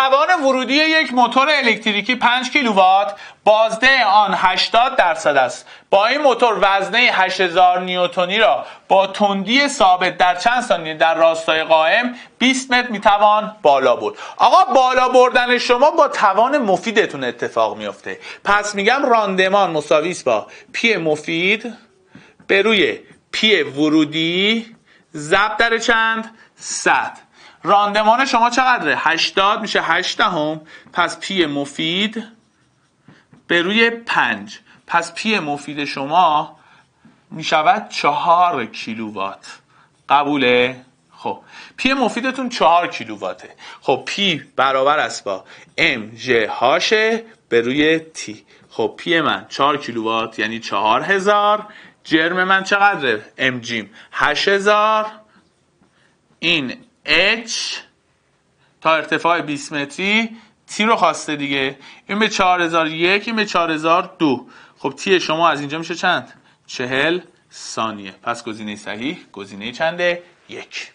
توان ورودی یک موتور الکتریکی 5 کیلووات بازده آن 80 درصد است. با این موتور وزنه 8000 نیوتنی را با تندی ثابت در چند ثانیه در راستای قائم 20 متر می‌توان بالا برد. آقا بالا بردن شما با توان مفیدتون اتفاق میفته پس میگم راندمان مساوی با پی مفید به روی پی ورودی ضرب در چند؟ 100 راندمان شما چقدره؟ 80 میشه 8 دهم پس پی مفید به روی 5 پس پی مفید شما می‌شود 4 کیلووات. قبوله؟ خب. پی مفیدتون 4 کیلوواته. خب پی برابر است با ام ج هاشه به روی تی. خب پی من 4 کیلووات یعنی 4000 جرم من چقدره؟ ام جیم 8000 این H تا ارتفاع 20 متری تی رو خواسته دیگه. این به 4001 این به 4002 خب تی شما از اینجا میشه چند؟ 40 ثانیه. پس گزینه صحیح گزینه چنده؟ یک.